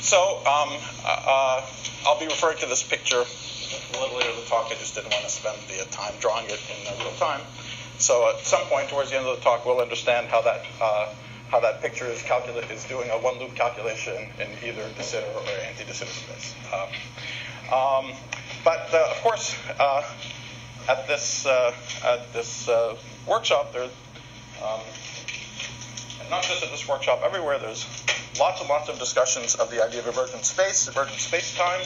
So um, uh, I'll be referring to this picture a little later in the talk. I just didn't want to spend the time drawing it in real time. So at some point towards the end of the talk, we'll understand how that uh, how that picture is calculate is doing a one loop calculation in either de Sitter or anti de Sitter space. Um, um, but uh, of course, uh, at this uh, at this uh, workshop, there, um, not just at this workshop, everywhere there's lots and lots of discussions of the idea of emergent space, emergent space time.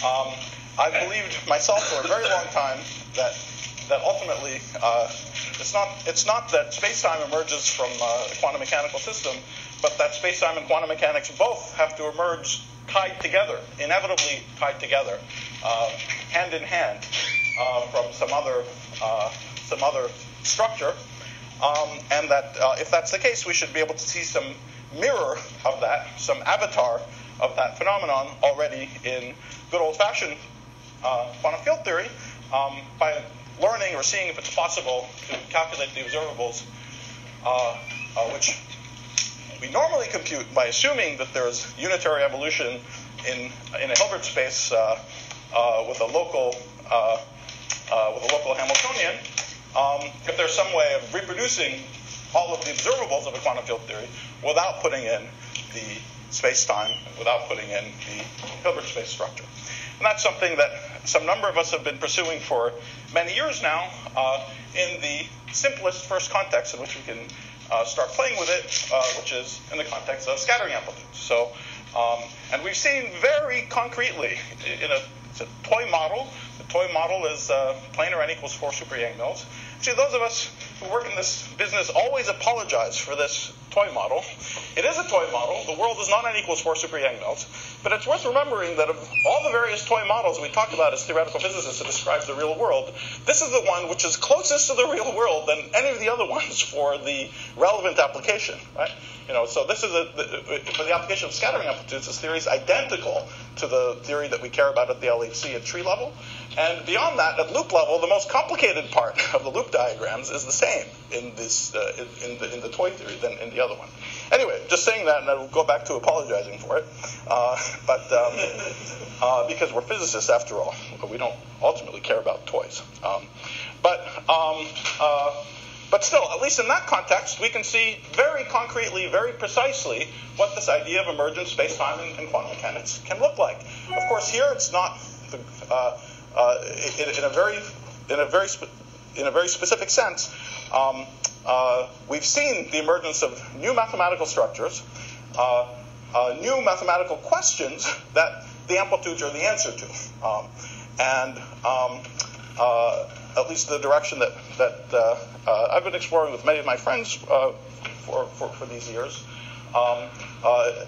Um, I believed myself for a very long time that that ultimately uh, it's not it's not that space-time emerges from uh, a quantum mechanical system, but that space-time and quantum mechanics both have to emerge tied together, inevitably tied together, uh, hand in hand, uh, from some other uh, some other structure, um, and that uh, if that's the case, we should be able to see some mirror of that, some avatar of that phenomenon already in good old-fashioned quantum field theory um, by learning or seeing if it's possible to calculate the observables, uh, uh, which we normally compute by assuming that there's unitary evolution in, in a Hilbert space uh, uh with a local uh, uh, with a local Hamiltonian. Um, if there's some way of reproducing all of the observables of a quantum field theory without putting in the space-time, without putting in the Hilbert space structure. And that's something that some number of us have been pursuing for many years now uh, in the simplest first context in which we can uh, start playing with it, uh, which is in the context of scattering amplitudes. So, um, and we've seen very concretely in a, a toy model. The toy model is uh, planar n equals 4 super Yang mills. See, those of us who work in this business always apologize for this toy model. It is a toy model. The world is not n equals 4 super Yang mills. But it's worth remembering that of all the various toy models we talk about as theoretical physicists to describe the real world, this is the one which is closest to the real world than any of the other ones for the relevant application, right? You know, so this is a, for the application of scattering amplitudes, this theory is identical to the theory that we care about at the LHC at tree level. And beyond that, at loop level, the most complicated part of the loop diagrams is the same in this uh, in, the, in the toy theory than in the other one. Anyway, just saying that, and I will go back to apologizing for it. Uh, but um, uh, because we're physicists after all, we don't ultimately care about toys. Um, but um, uh, but still, at least in that context, we can see very concretely, very precisely what this idea of emergent space-time and, and quantum mechanics can look like. Of course, here it's not the, uh, uh, in, in, a very in a very in a very specific sense. Um, uh, we've seen the emergence of new mathematical structures, uh, uh, new mathematical questions that the amplitudes are the answer to, um, and um, uh, at least the direction that that I've been exploring with many of my friends for, for, for these years um,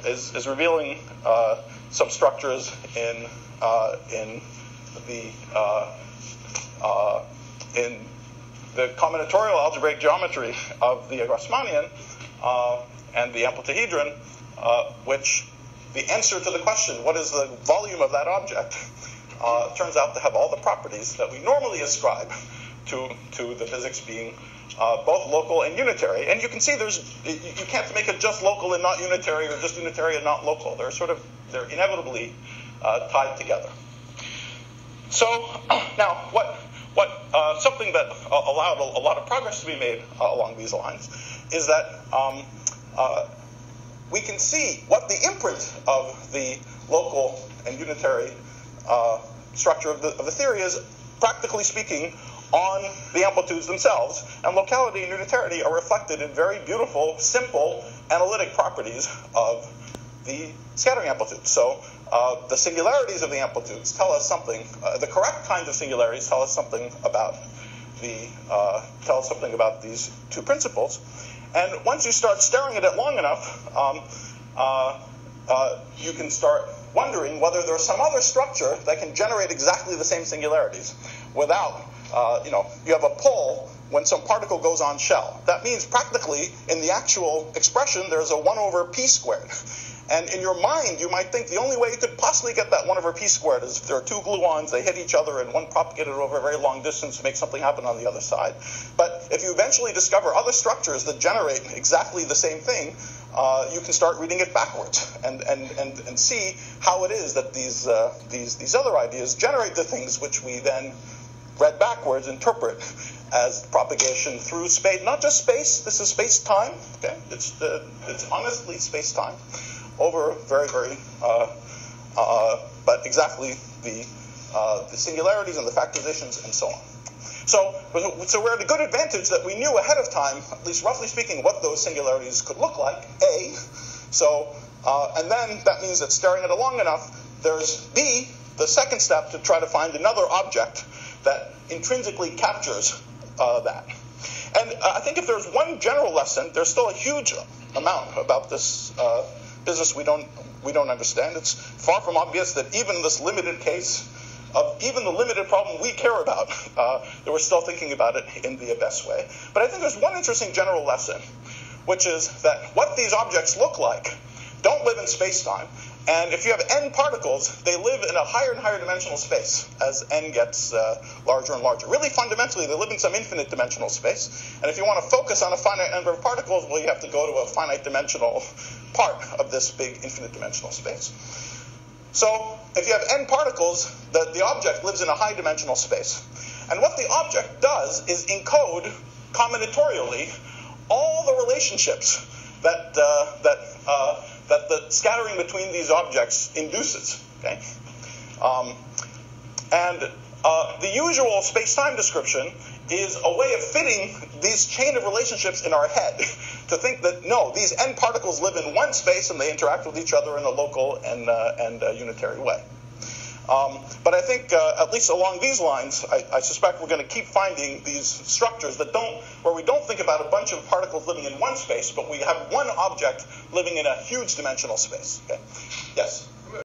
is, is revealing some structures in in the uh, uh, in the combinatorial algebraic geometry of the Grassmannian uh, and the amplituhedron, uh, which the answer to the question, what is the volume of that object, uh, turns out to have all the properties that we normally ascribe to, to the physics being uh, both local and unitary. And you can see there's you can't make it just local and not unitary, or just unitary and not local. They're sort of they're inevitably uh, tied together. So now, what what uh, something that uh, allowed a, a, lot of progress to be made uh, along these lines is that um, uh, we can see what the imprint of the local and unitary structure of the, of the theory is, practically speaking, on the amplitudes themselves. And locality and unitarity are reflected in very beautiful, simple analytic properties of the scattering amplitude. So uh, the singularities of the amplitudes tell us something. Uh, the correct kinds of singularities tell us something about the uh, tell us something about these two principles. And once you start staring at it long enough, um, uh, uh, you can start wondering whether there's some other structure that can generate exactly the same singularities without, uh, you know, you have a pull when some particle goes on shell. That means practically in the actual expression there's a 1 over p squared. And in your mind, you might think the only way you could possibly get that 1 over p squared is if there are two gluons, they hit each other, and one propagated over a very long distance to make something happen on the other side. But if you eventually discover other structures that generate exactly the same thing, uh, you can start reading it backwards and, and, and, and see how it is that these, uh, these, these other ideas generate the things which we then read backwards interpret as propagation through space, not just space. This is space-time. Okay, it's the, it's honestly space-time over very very, uh, uh, but exactly the uh, the singularities and the factorizations and so on. So, so we're at a good advantage that we knew ahead of time, at least roughly speaking, what those singularities could look like. A. So, uh, and then that means that staring at it long enough, there's B, the second step to try to find another object that intrinsically captures uh, that. And uh, I think if there's one general lesson, there's still a huge amount about this uh, business we don't we don't understand. It's far from obvious that even this limited case of even the limited problem we care about, uh, that we're still thinking about it in the best way. But I think there's one interesting general lesson, which is that what these objects look like don't live in space-time, and if you have n particles, they live in a higher and higher dimensional space as n gets uh, larger and larger. Really fundamentally, they live in some infinite dimensional space. And if you want to focus on a finite number of particles, well, you have to go to a finite dimensional part of this big infinite dimensional space. So if you have n particles, the, the object lives in a high dimensional space. And what the object does is encode combinatorially all the relationships that, uh, that uh, that the scattering between these objects induces. Okay? Um, and uh, the usual space-time description is a way of fitting these chain of relationships in our head to think that no, these n particles live in one space and they interact with each other in a local and, uh, and uh, unitary way. Um, but I think, uh, at least along these lines, I, I suspect we're going to keep finding these structures that don't, where we don't think about a bunch of particles living in one space, but we have one object living in a huge dimensional space. Okay? Yes?